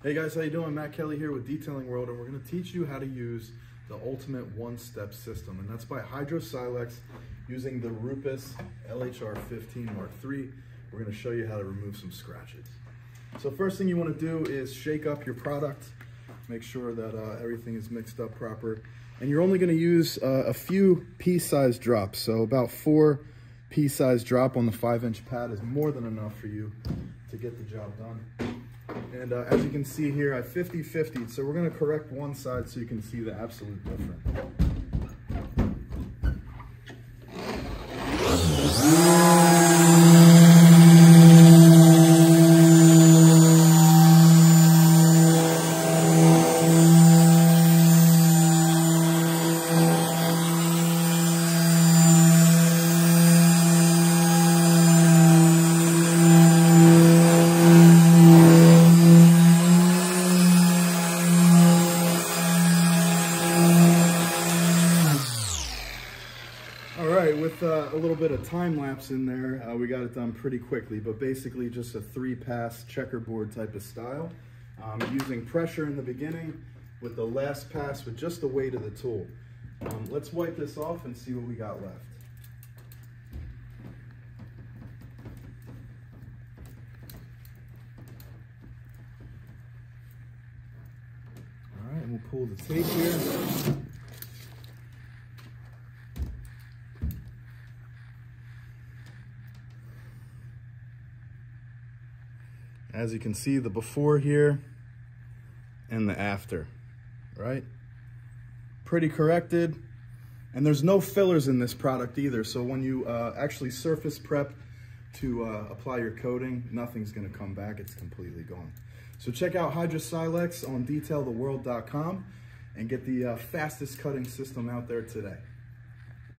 Hey guys, how you doing? Matt Kelly here with Detailing World, and we're going to teach you how to use the ultimate one-step system, and that's by Hydrosilex using the Rupes LHR 15 Mark III. We're going to show you how to remove some scratches. So first thing you want to do is shake up your product, make sure that uh, everything is mixed up proper, and you're only going to use uh, a few pea-sized drops, so about four pea-sized drop on the five-inch pad is more than enough for you to get the job done. And uh, as you can see here, I 50-50, so we're gonna correct one side so you can see the absolute difference. All right, with uh, a little bit of time lapse in there, uh, we got it done pretty quickly, but basically just a three pass checkerboard type of style. Um, using pressure in the beginning with the last pass with just the weight of the tool. Um, let's wipe this off and see what we got left. All right, and we'll pull the tape here. As you can see, the before here and the after, right? Pretty corrected. And there's no fillers in this product either. So when you uh, actually surface prep to uh, apply your coating, nothing's gonna come back. It's completely gone. So check out Hydrosilex on detailtheworld.com and get the uh, fastest cutting system out there today.